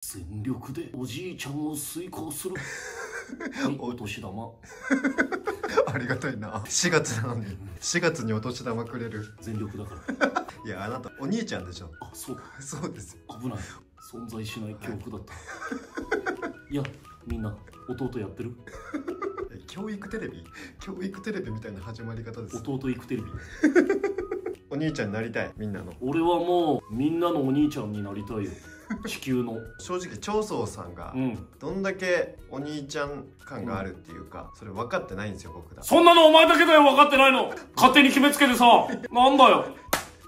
全力でおじいちゃんを遂行する。はいお年玉。ありがたいな。4月なのに。4月にお年玉くれる。全力だから。いやあなたお兄ちゃんでしょ。あそう。そうですよ。危ない。存在しない恐怖だった、い、やみんな弟やってる？え教育テレビ？教育テレビみたいな始まり方です。弟行くテレビ。お兄ちゃんになりたいみんなの。俺はもうみんなのお兄ちゃんになりたいよ地球の。正直長宗さんがうん。どんだけお兄ちゃん感があるっていうか、それ分かってないんですよ僕だそんなのお前だけだよ分かってないの。勝手に決めつけてさ。なんだよ。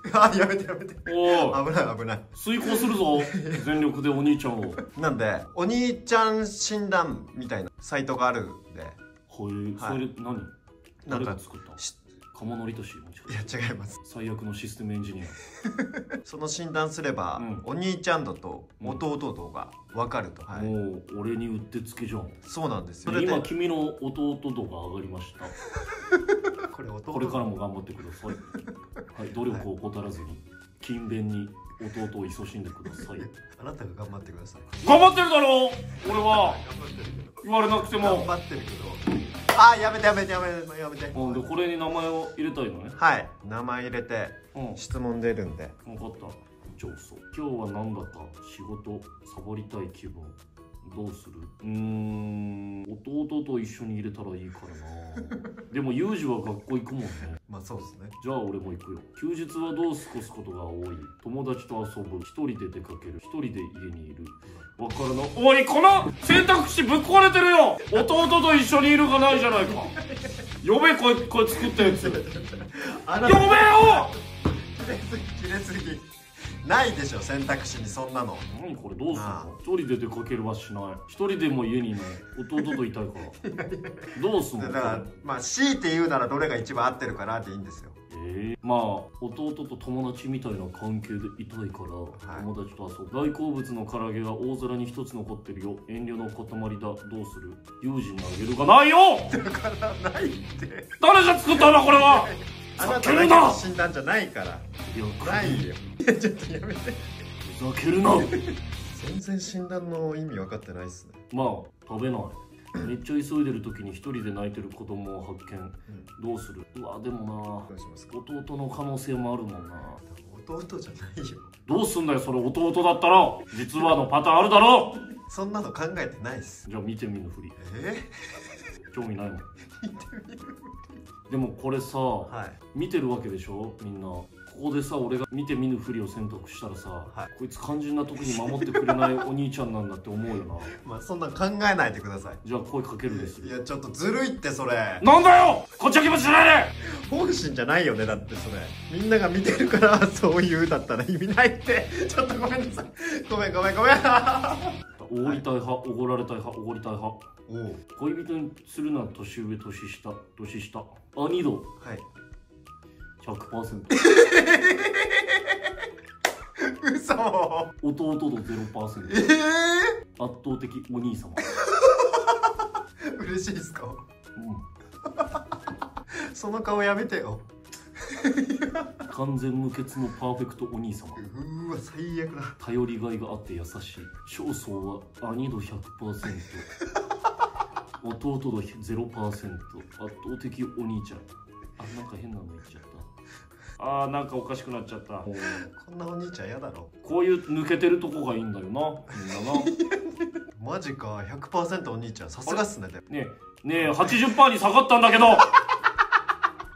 あやめてやめて。おい。危ない危ない。遂行するぞ。全力でお兄ちゃんを。なんでお兄ちゃん診断みたいなサイトがあるんで。はい。それ何？なん誰かが作ったし鴨のりとしもいや違います。最悪のシステムエンジニア。その診断すれば、うん。お兄ちゃん度と弟度が分かると、はい、もう俺にうってつけじゃん。そうなんですよ。今君の弟度が上がりました。これ弟。これからも頑張ってください。はい努力を怠らずに勤勉に弟を勤しんでください。あなたが頑張ってください。頑張ってるだろう俺は。言われなくて頑も張ってるけどあやめてやめてやめてやめて。うんでこれに名前を入れたいのね。はい。名前入れてうん。質問出るんで。分かった。上層今日はなんだか仕事サボりたい気分どうする？うーん。弟と一緒に入れたらいいからな。でもユージは学校行くもんね。まあそうですね。じゃあ俺も行くよ。休日はどう過ごすことが多い？友達と遊ぶ？一人で出かける？一人で家にいる？わからな。いおいこの選択肢ぶっ壊れてるよ！弟と一緒にいるがないじゃないか。呼べこれこれ作ったやつ。呼べよ！切れすぎないでしょ選択肢にそんなの。何これどうするなあ。の一人で出かけるはしない。一人でも家にいない。弟といたいから。どうすんの？だからまあ強いて言うならどれが一番合ってるかなでいいんですよ。えー。まあ弟と友達みたいな関係でいたいから、い。友達と遊ぶ。大好物の唐揚げが大皿に一つ残ってるよ。遠慮の塊だ。どうする？友人にあげるがないよ！だからないって。誰が作ったんだこれはあなただけの診断じゃないから。ないよ。い やちょっとやめて。ふざけるな。全然診断の意味分かってないっすね。まあ食べない。めっちゃ急いでる時に一人で泣いてる子供を発見、どうする？うわでもな。弟の可能性もあるもんな。弟じゃないよ。どうすんだよそれ弟だったら。実はのパターンあるだろ。そんなの考えてないっす。じゃあ見てみぬふり。え？興味ないもん でもこれさ、はい。見てるわけでしょ？みんな。ここでさ俺が見て見ぬふりを選択したらさ、はい。こいつ肝心な時に守ってくれない お兄ちゃんなんだって思うよな。まあそんなん考えないでください。じゃあ声かけるです。いやちょっとずるいってそれ。なんだよ！こっちは気持ちじゃない！で本心じゃないよねだってそれ。みんなが見てるからそういうだったら意味ないって。ちょっとごめんなさい。ごめんごめんごめんおごりたい派おごられたい派おごりたい派。恋人にするなら年上年下。年下兄度。はい。100% 嘘。弟度0%ええ圧倒的お兄様。ー、嬉しいですか？うん。その顔やめてよ 完全無欠のパーフェクトお兄様。うーわ最悪だ。頼りがいがあって優しい。少層は兄度100% 弟度0%圧倒的お兄ちゃん。あなんか変なの言っちゃった。あーなんかおかしくなっちゃった。こんなお兄ちゃん嫌だろ。こういう抜けてるとこがいいんだよなみんなな。マジか100%お兄ちゃん。さすがっすねねえねえ80%に下がったんだけど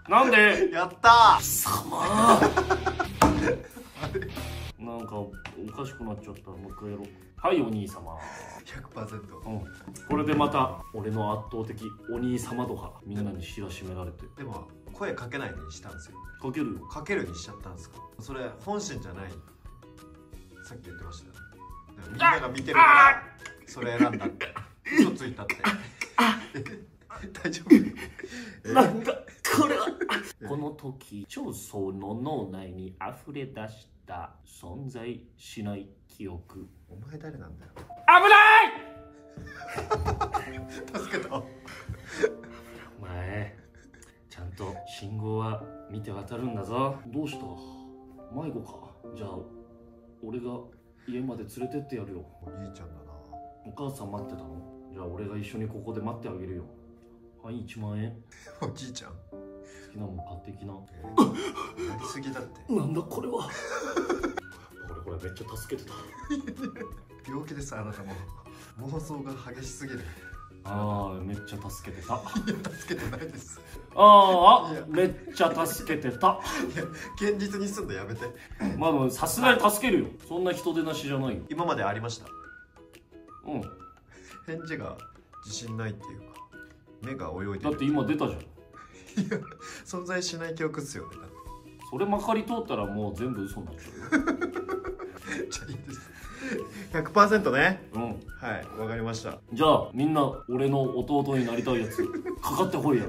なんで？やったー。様。なんかおかしくなっちゃったもう一回やろう。はいお兄様。100%うん。これでまた俺の圧倒的お兄様度がみんなに知らしめられて。でも声かけないにしたんですよ。かけるよ。かけるにしちゃったんですか？それ本心じゃない。さっき言ってましたよ。みんなが見てるからそれ選んだって嘘ついたって。大丈夫？えなんだこの時超層の脳内に溢れ出した存在しない記憶。お前誰なんだよ。危ない！助けた。お前ちゃんと信号は見て渡るんだぞ。どうした？迷子か？じゃあ俺が家まで連れてってやるよ。お兄ちゃんだな。お母さん待ってたの？じゃあ俺が一緒にここで待ってあげるよ。はい1万円。おじいちゃん。好きなもん買ってきな。えーやりすぎだって。なんだこれは。俺これめっちゃ助けてた。病気ですあなたも。妄想が激しすぎる。ああめっちゃ助けてた。いや助けてないです。ああめっちゃ助けてた。いや現実にすんのやめて。まあでもさすがに助けるよ。そんな人手なしじゃないよ。今までありました？うん。返事が自信ないっていうか目が泳いでる。だって今出たじゃん 存在しない記憶っすよね。だってそれまかり通ったらもう全部嘘になっちゃうよ。じゃあいいです。100%ね。うん。はいわかりました。じゃあみんな俺の弟になりたいやつかかってこいや